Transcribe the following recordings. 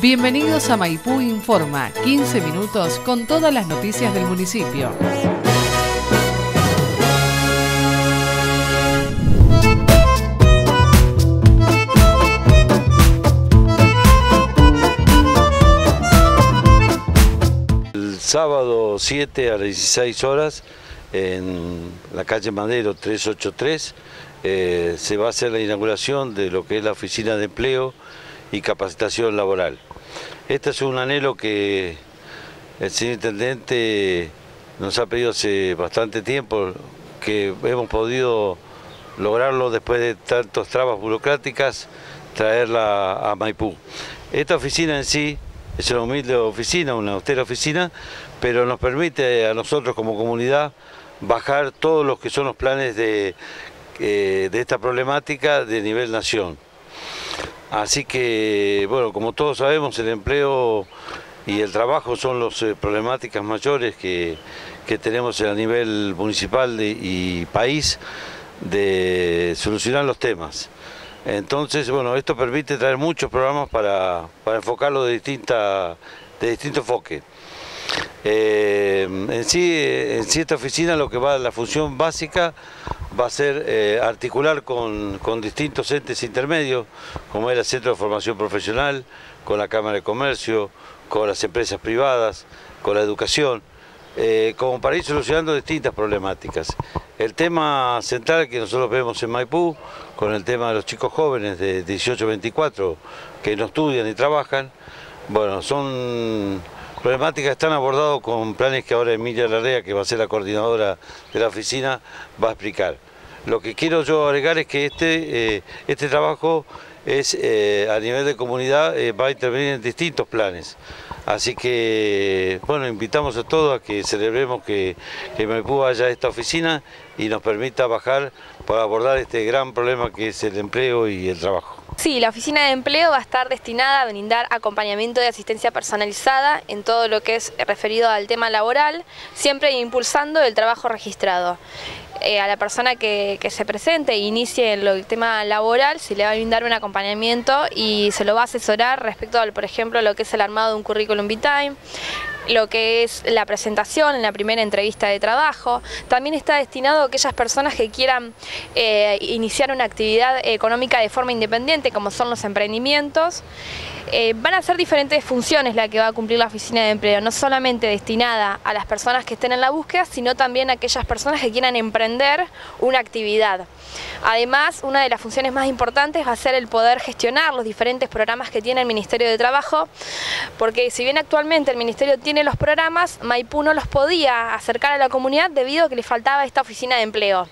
Bienvenidos a Maipú Informa, 15 minutos con todas las noticias del municipio. El sábado 7 a las 16 horas en la calle Madero 383 eh, se va a hacer la inauguración de lo que es la oficina de empleo y capacitación laboral. Este es un anhelo que el señor Intendente nos ha pedido hace bastante tiempo, que hemos podido lograrlo después de tantas trabas burocráticas, traerla a Maipú. Esta oficina en sí es una humilde oficina, una austera oficina, pero nos permite a nosotros como comunidad bajar todos los que son los planes de, eh, de esta problemática de nivel nación. Así que, bueno, como todos sabemos, el empleo y el trabajo son las eh, problemáticas mayores que, que, tenemos a nivel municipal y país de solucionar los temas. Entonces, bueno, esto permite traer muchos programas para, para enfocarlo de, distinta, de distinto enfoque. Eh, en, sí, en sí esta oficina lo que va, la función básica va a ser eh, articular con, distintos entes intermedios, como es el Centro de Formación Profesional, con la Cámara de Comercio, con las empresas privadas, con la educación, eh, como para ir solucionando distintas problemáticas. El tema central que nosotros vemos en Maipú, con el tema de los chicos jóvenes de 18 a 24 que no estudian y trabajan, bueno, son problemáticas están abordadas con planes que ahora Emilia Larrea, que va a ser la coordinadora de la oficina, va a explicar. Lo que quiero yo agregar es que este, eh, este trabajo es eh, a nivel de comunidad eh, va a intervenir en distintos planes. Así que, bueno, invitamos a todos a que celebremos que, que Maipú haya esta oficina y nos permita bajar para abordar este gran problema que es el empleo y el trabajo. Sí, la oficina de empleo va a estar destinada a brindar acompañamiento de asistencia personalizada en todo lo que es referido al tema laboral, siempre impulsando el trabajo registrado. Eh, a la persona que, se presente e inicie el, el tema laboral se le va a brindar un acompañamiento y se lo va a asesorar respecto al, por ejemplo, lo que es el armado de un currículum vitae, lo que es la presentación en la primera entrevista de trabajo. También está destinado a aquellas personas que quieran eh, iniciar una actividad económica de forma independiente, como son los emprendimientos. Eh, van a ser diferentes funciones la que va a cumplir la oficina de empleo, no solamente destinada a las personas que estén en la búsqueda, sino también a aquellas personas que quieran emprender una actividad. Además, una de las funciones más importantes va a ser el poder gestionar los diferentes programas que tiene el Ministerio de Trabajo, porque si bien actualmente el Ministerio tiene los programas, Maipú no los podía acercar a la comunidad debido a que le faltaba esta oficina de empleo.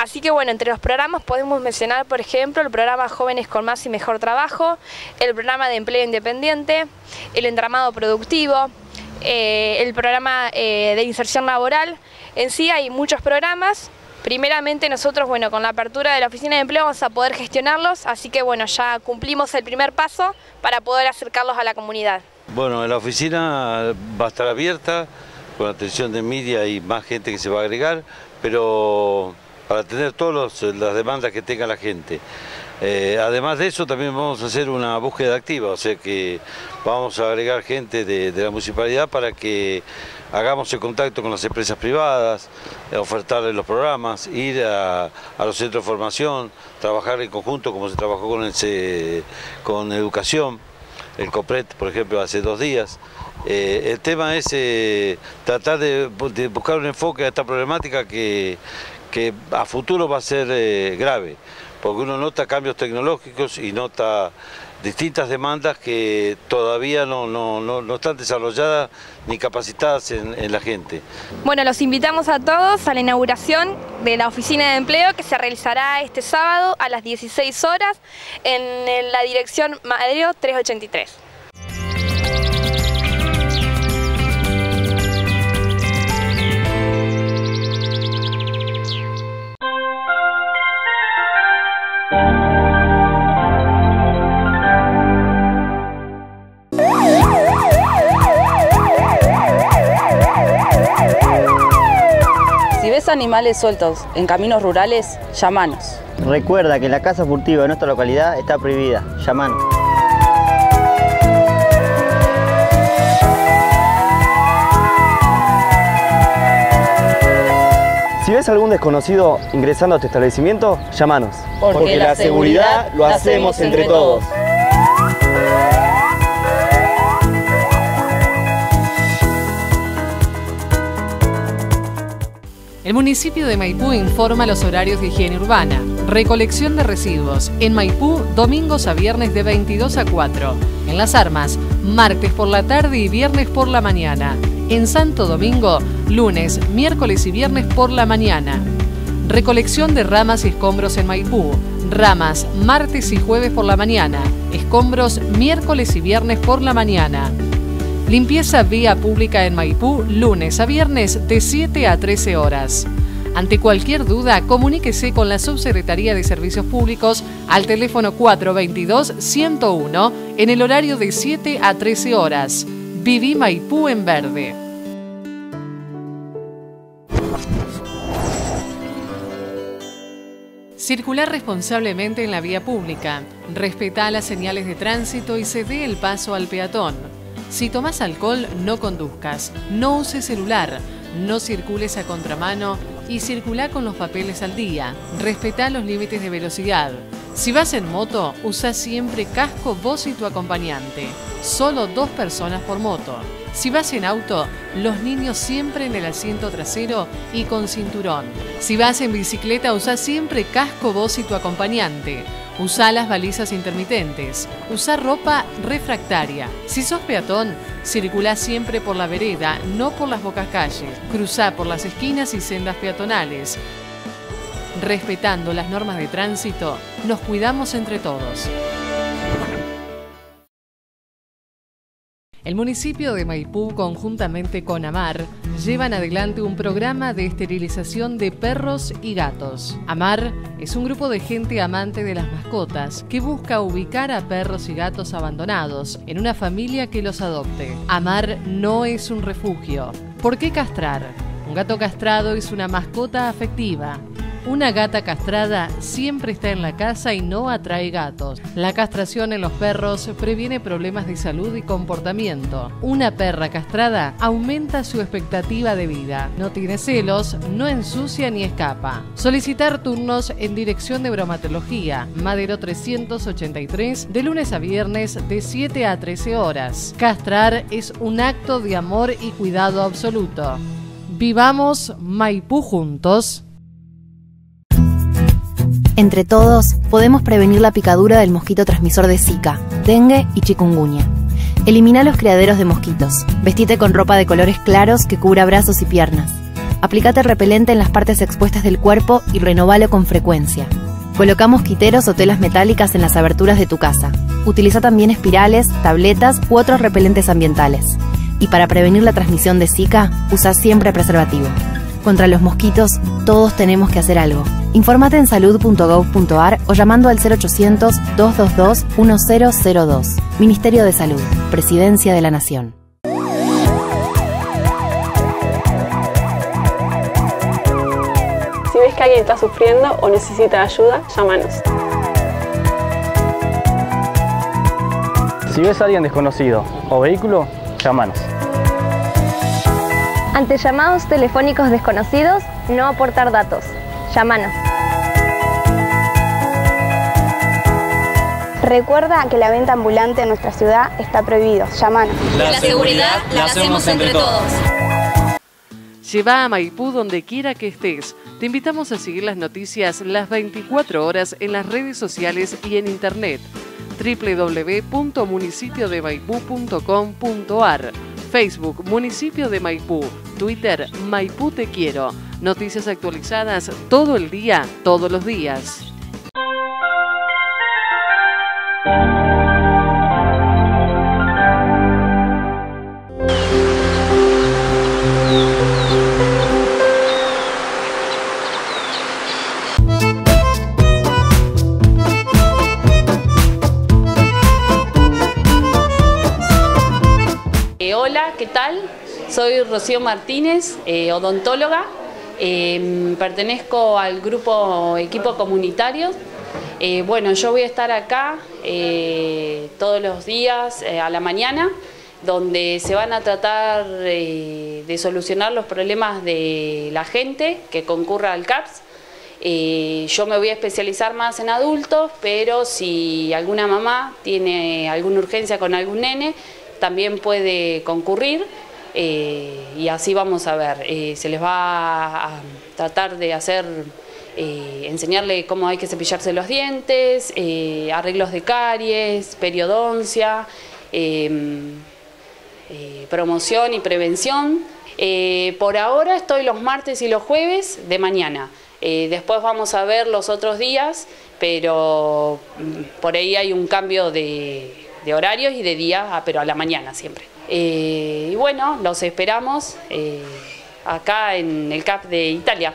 Así que bueno, entre los programas podemos mencionar, por ejemplo, el programa Jóvenes con Más y Mejor Trabajo, el programa de empleo independiente, el entramado productivo, eh, el programa eh, de inserción laboral. En sí hay muchos programas. Primeramente nosotros, bueno, con la apertura de la oficina de empleo vamos a poder gestionarlos, así que bueno, ya cumplimos el primer paso para poder acercarlos a la comunidad. Bueno, la oficina va a estar abierta con atención de media y más gente que se va a agregar, pero para tener todas las demandas que tenga la gente. Eh, además de eso también vamos a hacer una búsqueda activa, o sea que vamos a agregar gente de, la municipalidad para que hagamos el contacto con las empresas privadas, ofertarles los programas, ir a, los centros de formación, trabajar en conjunto como se trabajó con, con educación, el COPRET por ejemplo hace dos días. Eh, el tema es eh, tratar de buscar un enfoque a esta problemática que, que a futuro va a ser eh, grave, porque uno nota cambios tecnológicos y nota distintas demandas que todavía no, no, no, no están desarrolladas ni capacitadas en, la gente. Bueno, los invitamos a todos a la inauguración de la oficina de empleo que se realizará este sábado a las 16 horas en la dirección Madero 383. animales sueltos en caminos rurales, llamanos. Recuerda que la caza furtiva en nuestra localidad está prohibida. Llamanos. Si ves algún desconocido ingresando a tu establecimiento, llamanos. Porque, la seguridad lo hacemos entre todos. El municipio de Maipú informa los horarios de higiene urbana. Recolección de residuos. En Maipú, domingos a viernes de 22 a 4. En Las Armas, martes por la tarde y viernes por la mañana. En Santo Domingo, lunes, miércoles y viernes por la mañana. Recolección de ramas y escombros en Maipú. Ramas, martes y jueves por la mañana. Escombros, miércoles y viernes por la mañana. Limpieza vía pública en Maipú, lunes a viernes de 7 a 13 horas. Ante cualquier duda, comuníquese con la Subsecretaría de Servicios Públicos al teléfono 422-101 en el horario de 7 a 13 horas. Viví Maipú en verde. Circular responsablemente en la vía pública. Respeta las señales de tránsito y cede el paso al peatón. Si tomas alcohol, no conduzcas. No uses celular. No circules a contramano y circula con los papeles al día. Respeta los límites de velocidad. Si vas en moto, usa siempre casco vos y tu acompañante. Solo dos personas por moto. Si vas en auto, los niños siempre en el asiento trasero y con cinturón. Si vas en bicicleta, usa siempre casco vos y tu acompañante. Usa las balizas intermitentes. Usa ropa refractaria. Si sos peatón, circula siempre por la vereda, no por las bocas calles. Cruza por las esquinas y sendas peatonales. Respetando las normas de tránsito, nos cuidamos entre todos. El municipio de Maipú, conjuntamente con AMAR, llevan adelante un programa de esterilización de perros y gatos. AMAR es un grupo de gente amante de las mascotas que busca ubicar a perros y gatos abandonados en una familia que los adopte. AMAR no es un refugio. ¿Por qué castrar? Un gato castrado es una mascota afectiva. Una gata castrada siempre está en la casa y no atrae gatos. La castración en los perros previene problemas de salud y comportamiento. Una perra castrada aumenta su expectativa de vida. No tiene celos, no ensucia ni escapa. Solicitar turnos en dirección de bromatología, Madero 383, de lunes a viernes de 7 a 13 horas. Castrar es un acto de amor y cuidado absoluto. Vivamos Maipú juntos. Entre todos, podemos prevenir la picadura del mosquito transmisor de Zika, dengue y chikungunya. Elimina los criaderos de mosquitos. Vestite con ropa de colores claros que cubra brazos y piernas. Aplicate repelente en las partes expuestas del cuerpo y renovalo con frecuencia. Coloca mosquiteros o telas metálicas en las aberturas de tu casa. Utiliza también espirales, tabletas u otros repelentes ambientales. Y para prevenir la transmisión de Zika, usa siempre preservativo. Contra los mosquitos, todos tenemos que hacer algo. Infórmate en salud.gov.ar o llamando al 0800-222-1002. Ministerio de Salud, Presidencia de la Nación. Si ves que alguien está sufriendo o necesita ayuda, llámanos. Si ves a alguien desconocido o vehículo, llámanos. Ante llamados telefónicos desconocidos, no aportar datos. Llámanos. Recuerda que la venta ambulante en nuestra ciudad está prohibido. Llámanos. La seguridad la hacemos entre todos. Lleva a Maipú donde quiera que estés. Te invitamos a seguir las noticias las 24 horas en las redes sociales y en internet www.municipiodemaipú.com.ar Facebook Municipio de Maipú, Twitter Maipú Te Quiero. Noticias actualizadas todo el día, todos los días. Soy Rocío Martínez, eh, odontóloga. Eh, pertenezco al grupo Equipo Comunitario. bueno, yo voy a estar acá todos los días a la mañana donde se van a tratar eh, de solucionar los problemas de la gente que concurra al CAPS. Eh, yo me voy a especializar más en adultos, pero si alguna mamá tiene alguna urgencia con algún nene, también puede concurrir y así vamos a ver. se les va a tratar de hacer eh, enseñarle cómo hay que cepillarse los dientes, eh, arreglos de caries, periodoncia, em, eh, promoción y prevención. por ahora estoy los martes y los jueves de mañana. después vamos a ver los otros días, pero mm, por ahí hay un cambio de, de horarios y de día, ah, pero a la mañana siempre. Y bueno, los esperamos acá en el CAP de Italia.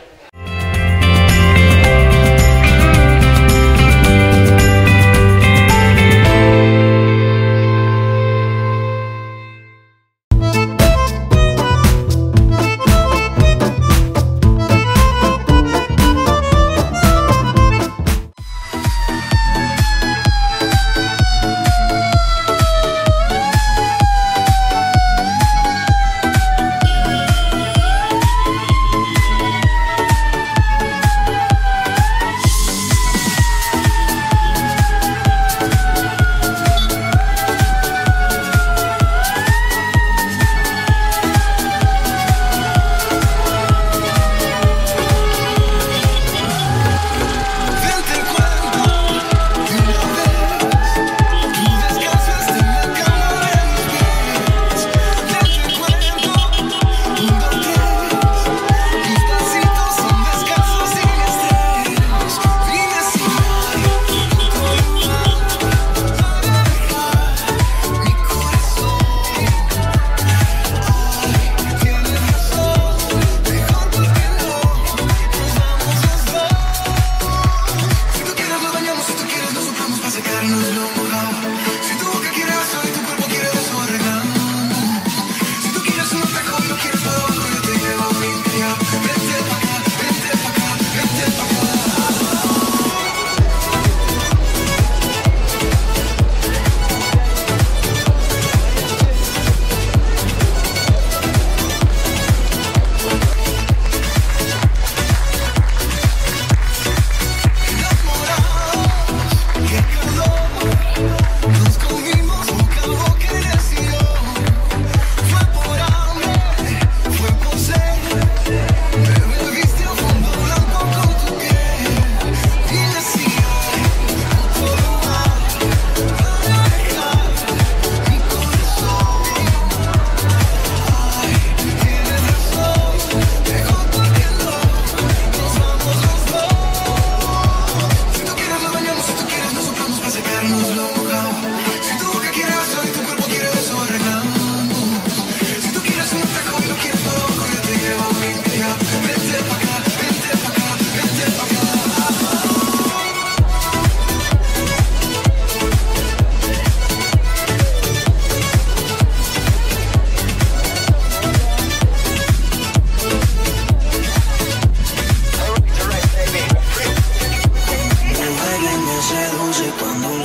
these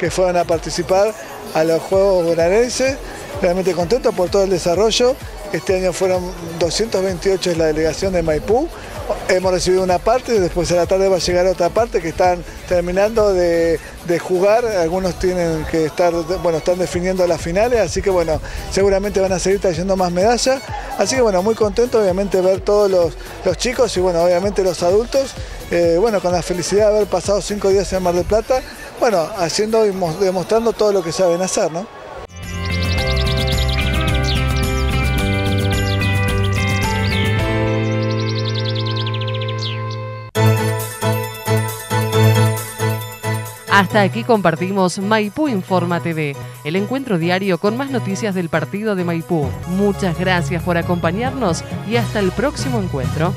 que fueron a participar a los Juegos bonaerenses. Realmente contento por todo el desarrollo. Este año fueron 228 es la delegación de Maipú. Hemos recibido una parte, después a la tarde va a llegar otra parte que están terminando de, jugar. Algunos tienen que estar, bueno, están definiendo las finales, así que bueno, seguramente van a seguir trayendo más medallas. Así que bueno, muy contento obviamente ver todos los, los chicos y bueno, obviamente los adultos eh, bueno, con la felicidad de haber pasado cinco días en Mar del Plata, bueno, haciendo y demostrando todo lo que saben hacer, ¿no? Hasta aquí compartimos Maipú Informa TV, el encuentro diario con más noticias del partido de Maipú. Muchas gracias por acompañarnos y hasta el próximo encuentro.